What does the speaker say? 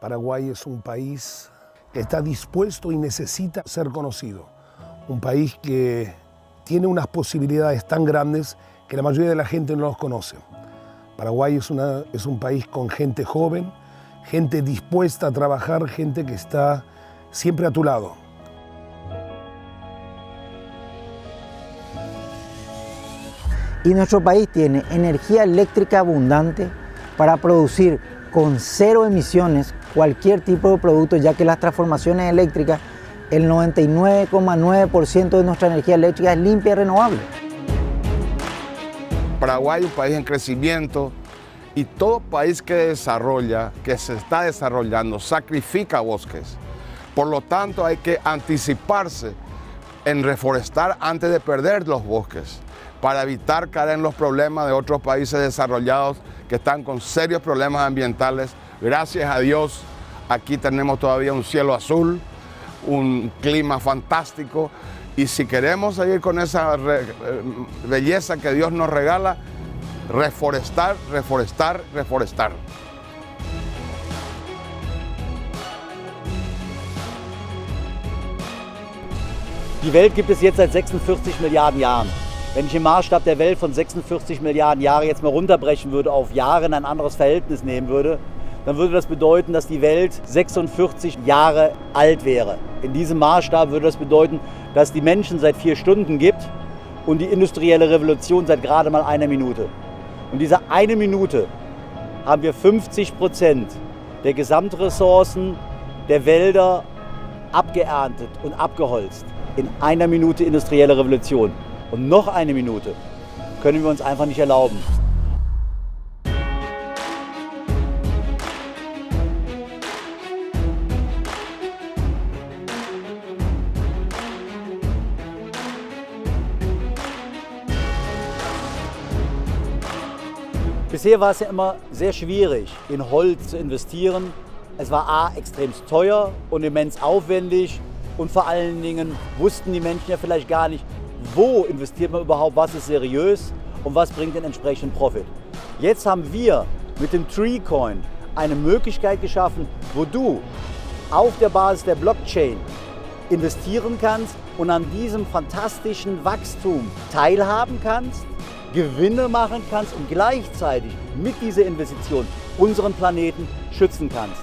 Paraguay es un país que está dispuesto y necesita ser conocido. Un país que tiene unas posibilidades tan grandes que la mayoría de la gente no los conoce. Paraguay es, es un país con gente joven, gente dispuesta a trabajar, gente que está siempre a tu lado. Y nuestro país tiene energía eléctrica abundante para producir con cero emisiones cualquier tipo de producto, ya que las transformaciones eléctricas, el 99,9% de nuestra energía eléctrica es limpia y renovable. Paraguay es un país en crecimiento y todo país que desarrolla, que se está desarrollando, sacrifica bosques. Por lo tanto, hay que anticiparse en reforestar antes de perder los bosques para evitar caer en los problemas de otros países desarrollados que están con serios problemas ambientales. Gracias a Dios, aquí tenemos todavía un cielo azul, un clima fantástico y si queremos seguir con esa eh, belleza que Dios nos regala, reforestar, reforestar, reforestar. Die Welt gibt es jetzt seit 46 Milliarden Jahren. Wenn ich im Maßstab der Welt von 46 Milliarden Jahren jetzt mal runterbrechen würde, auf Jahre in ein anderes Verhältnis nehmen würde, dann würde das bedeuten, dass die Welt 46 Jahre alt wäre. In diesem Maßstab würde das bedeuten, dass die Menschen seit vier Stunden gibt und die industrielle Revolution seit gerade mal einer Minute. Und diese eine Minute haben wir 50 Prozent der Gesamtressourcen der Wälder abgeerntet und abgeholzt. In einer Minute industrielle Revolution. Und noch eine Minute können wir uns einfach nicht erlauben. Bisher war es ja immer sehr schwierig, in Holz zu investieren. Es war A, extrem teuer und immens aufwendig und vor allen Dingen wussten die Menschen ja vielleicht gar nicht, wo investiert man überhaupt, was ist seriös und was bringt den entsprechenden Profit. Jetzt haben wir mit dem Treecoin eine Möglichkeit geschaffen, wo du auf der Basis der Blockchain investieren kannst und an diesem fantastischen Wachstum teilhaben kannst Gewinne machen kannst und gleichzeitig mit dieser Investition unseren Planeten schützen kannst.